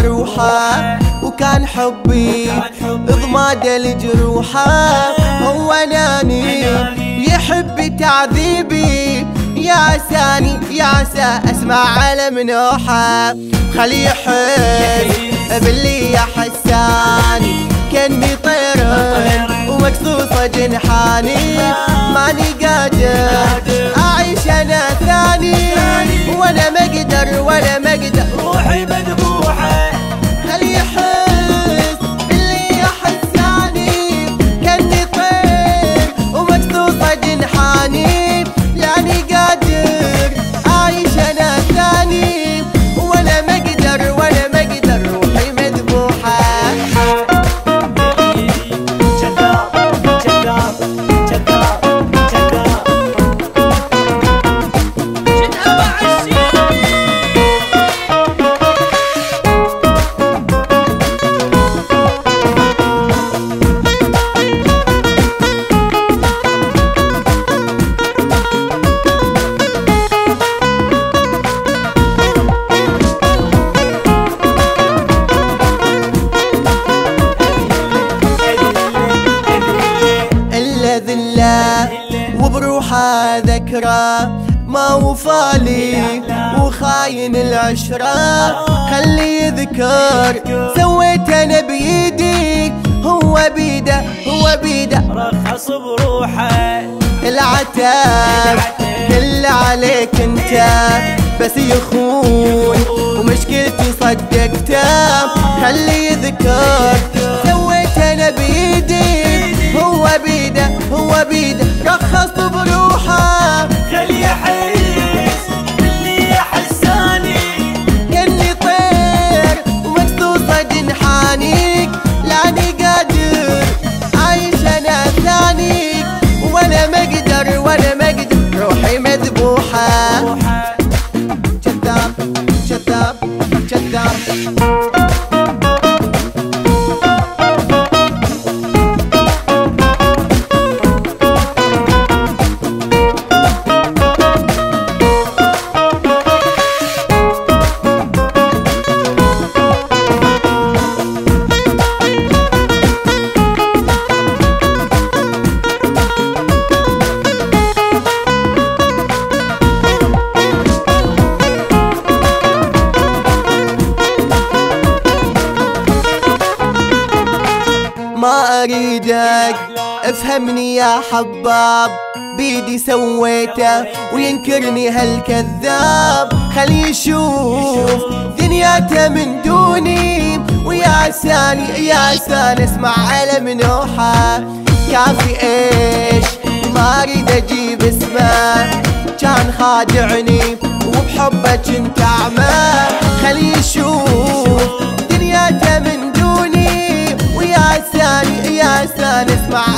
روحه وكان حبي. اضماد الجروحه هو ناني. يحب تعذيبي. يا ساني يا سا أسمع على منوحه. خلي يحس باللي يا حساني كأني طير ومكسوسة جنحاني. ماني قادر أعيش أنا ثاني. وأنا ما أقدر وأنا ما وبروحه ذكرى ما وفالي وخاين العشرة. خلي يذكر سويت أنا بيدي. هو بيده هو بيده. رخص بروحه. العتاب كل عليك أنت. بس يخون ومشكلتي صدقته. خلي يذكر. كذاب ما أريدك. افهمني يا حباب بيدي سويته وينكرني هالكذاب. خلي يشوف دنياته من دوني ويا ساني يا سان اسمع على منوحة. كافي إيش؟ ما أريد أجيب اسمه. كان خادعني وبحبه كنت أعمى. خلي يشوف يا سان